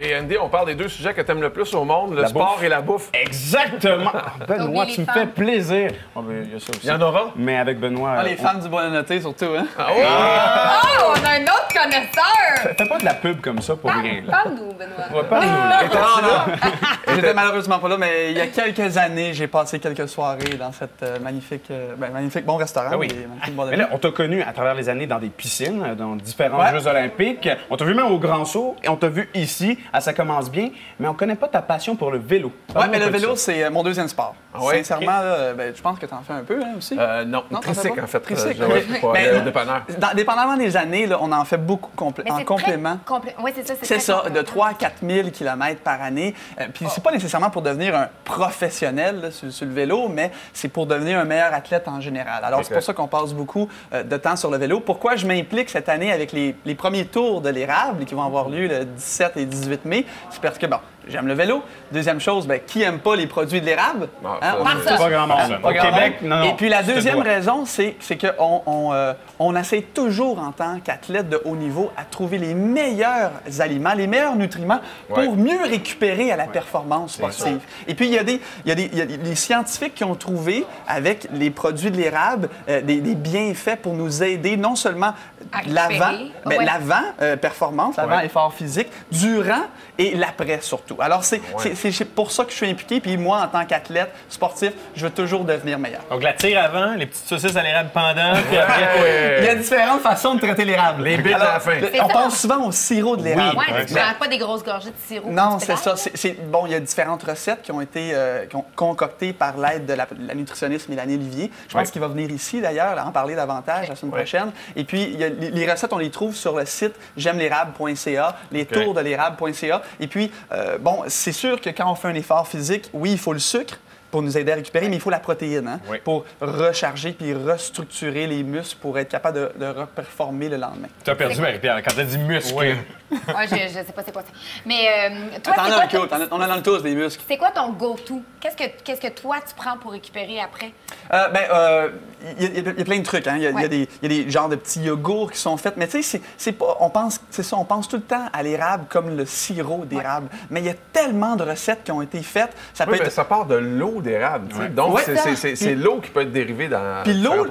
Et Andy, on parle des deux sujets que tu aimes le plus au monde, le La sport bouffe. et la bouffe. Exactement! Benoît, tu me fais plaisir. Ah, ben, il y a ça aussi. Il y en aura? Mais avec Benoît. Ah, les on- femmes du Bonanoté, surtout, hein? Ah oui! Oh, on a un autre connaisseur! Fais pas de la pub comme ça pour rien. là. Parle-nous, Benoît. On va pas nous, là. Non, non. J'étais malheureusement pas là, mais il y a quelques années, j'ai passé quelques soirées dans cette euh, magnifique, euh, ben, magnifique bon restaurant. Ah oui. Mais là, on t'a connu à travers les années dans des piscines, euh, dans différents Ouais. Jeux olympiques. On t'a vu même au Grand Saut et on t'a vu ici à Ça commence bien, mais on connaît pas ta passion pour le vélo. Ouais, Parle-nous mais le vélo, c'est euh, mon deuxième sport. Ah ouais? Sincèrement, là, ben, je pense que tu en fais un peu hein, aussi. Euh, non, Non, tricycle en fait. Tricycle, Euh, Mais- aller au dépanneur. Dépendamment des années, là, on en fait beaucoup Mais en complément. complé- Oui, c'est ça. C'est ça, de complémentaire. 3 à 4 000 km par année. Euh, Puis c'est pas nécessairement pour devenir un professionnel là, sur, sur le vélo, mais c'est pour devenir un meilleur athlète en général. Alors c'est pour ça qu'on passe beaucoup euh, de temps sur le vélo. Pourquoi je m'implique cette année avec les, les premiers tours de l'érable qui vont avoir lieu le 17 et 18 mai? C'est parce que, bon, j'aime le vélo. Deuxième chose, ben, qui aime pas les produits de l'érable? Ah, Hein, c'est- pas grand monde. Au Québec, non. Et puis la deuxième raison, c'est c'est qu'on on, euh, on essaie toujours en tant qu'athlète de haut niveau à trouver les meilleurs aliments, les meilleurs nutriments pour Ouais. mieux récupérer à la performance sportive. Et puis il y a des, il y a des, il y a des- des scientifiques qui ont trouvé avec les produits de l'érable euh, des, des bienfaits pour nous aider non seulement l'avant, mais Ouais. l'avant euh, performance, l'avant Ouais. effort physique, durant et l'après surtout. Alors c'est c'est- c'est pour ça que je suis impliqué. Puis moi, en tant qu'athlète sportif, je veux toujours devenir meilleur. Donc la tire avant, les petites saucisses à l'érable pendant, puis après. Ouais. Il y a différentes façons de traiter l'érable. Les bits à la fin. On ça. pense souvent au sirop de l'érable. Ouais, Ouais, tu Mais- prends pas des grosses gorgées de sirop. Non, c'est ça. c'est- bon, il y a différentes recettes qui ont été euh, qui ont- concoctées par l'aide de la, la nutritionniste Mélanie Olivier. Je pense Ouais. qu'il va venir ici d'ailleurs, en parler davantage la semaine Ouais. prochaine. Et puis, il y a- les, les recettes, on les trouve sur le site j'aime l'érable.ca, les tours de l'érable.ca. Et puis, euh, bon, c'est sûr que quand on fait un effort physique, oui, il faut le sucre pour nous aider à récupérer, mais il faut la protéine hein, Oui. pour recharger puis restructurer les muscles pour être capable de, de reperformer le lendemain. T'as perdu Marie-Pierre quand t'as dit muscle. Ouais, je, je sais pas c'est quoi ça. Mais euh, toi, as quoi, ton- as- on en a tous des muscles. c'est quoi ton go-to? Qu'est-ce que, qu'est-ce que toi, tu prends pour récupérer après? Euh, ben, euh, il y, a- y y plein de trucs. hein. Il y, a- il y Ouais. y a des genres de petits yogourts qui sont faits. Mais tu sais, c'est- pas. On pense, c'est ça. On pense tout le temps à l'érable comme le sirop d'érable. Mais il y a tellement de recettes qui ont été faites. Ça peut Oui, être. ça part de l'eau d'érable. Donc, Ouais. c'est- c'est- c'est c'est l'eau qui peut être dérivée dans. Puis l'eau,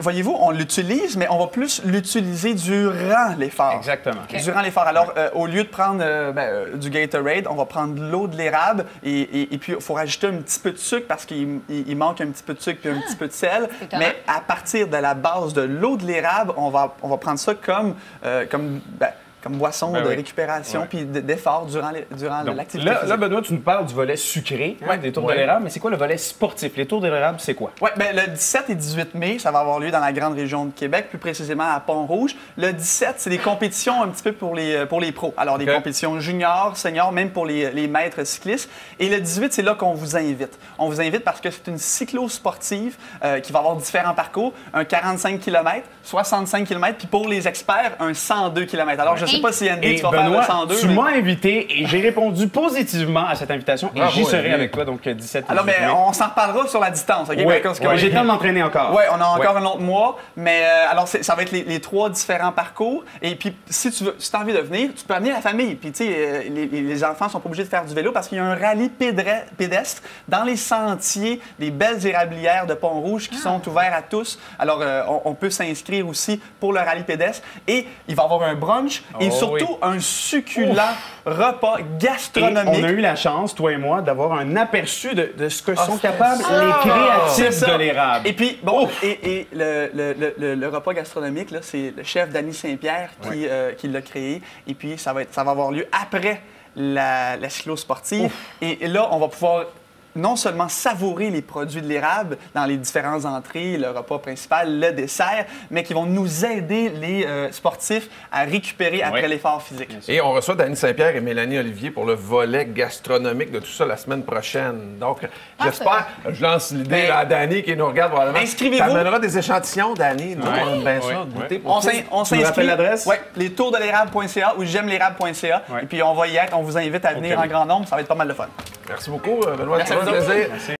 voyez-vous, on l'utilise, mais on va plus l'utiliser durant l'effort. Exactement. Durant l'effort. Alors, euh, au lieu de prendre euh, ben, euh, du Gatorade, on va prendre l'eau de l'érable et, et- et puis il faut rajouter un petit peu de sucre parce qu'il il- il manque un petit peu de sucre puis un petit peu de sel. étonnant. Mais à partir de la base de l'eau de l'érable, on va, on va prendre ça comme, euh, comme, ben, comme boisson Ben de oui. récupération Ouais. puis d'effort durant les- durant Donc, l'activité. là, là, Benoît, tu nous parles du volet sucré hein, Ouais. des tours Ouais. de l'érable, mais c'est quoi le volet sportif? Les tours de l'érable, c'est quoi? Oui, ben, le 17 et 18 mai, ça va avoir lieu dans la grande région de Québec, plus précisément à Pont-Rouge. Le 17, c'est des compétitions un petit peu pour les, euh, pour les pros. Alors, des compétitions juniors, seniors, même pour les, les maîtres cyclistes. Et le 18, c'est là qu'on vous invite. On vous invite parce que c'est une cyclo-sportive euh, qui va avoir différents parcours. Un 45 km, 65 km, puis pour les experts, un 102 km. Alors, je sais pas si Andy, Et tu vas faire le Benoît, 102. tu mais- m'as invité et j'ai répondu positivement à cette invitation et j'y serai avec toi, donc euh, 17 et Alors, 18 mais mai. on s'en reparlera sur la distance, OK? Ouais, Parce ouais, qu'on- j'ai le temps de m'entraîner encore. Oui, on a encore un autre mois, mais euh, alors ça va être les, les trois différents parcours. Et puis, si tu veux, si as envie de venir, tu peux amener la famille. Puis, tu sais, euh, les, les enfants sont pas obligés de faire du vélo parce qu'il y a un rallye pédre- pédestre dans les sentiers des belles érablières de Pont-Rouge qui sont ouverts à tous. Alors, euh, on, on peut s'inscrire aussi pour le rallye pédestre. Et il va y avoir un brunch et Oh, surtout un succulent repas Et gastronomique. on a eu la chance, toi et moi, d'avoir un aperçu de, de ce que sont c'est capables ça. les créatifs de l'érable. Et puis, bon, et, et le, le- le- le- le repas gastronomique, c'est le chef Danny Saint-Pierre qui, euh, qui l'a créé. Et puis, ça va, être, ça va avoir lieu après la, la cyclo-sportive. Et, et là, on va pouvoir non seulement savourer les produits de l'érable dans les différentes entrées, le repas principal, le dessert, mais qui vont nous aider, les euh, sportifs, à récupérer après Oui. l'effort physique. Et on reçoit Dany Saint-Pierre et Mélanie Olivier pour le volet gastronomique de tout ça la semaine prochaine. Donc, j'espère, je lance l'idée Ben, à Dany qui nous regarde probablement. inscrivez-vous. T'amèneras des échantillons, Dany. Nous, Ouais, bien ça, ouais, goûter ouais. pour On s'inscrit. l'adresse? Oui, les tours de l'érable.ca ou j'aime l'érable.ca. Ouais. Et puis on va y être. On vous invite à venir en grand nombre. Ça va être pas mal de fun. Merci beaucoup, euh, Benoît. Merci